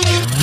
Yeah.